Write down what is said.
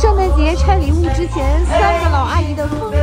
圣诞节拆礼物之前，三个老阿姨的风。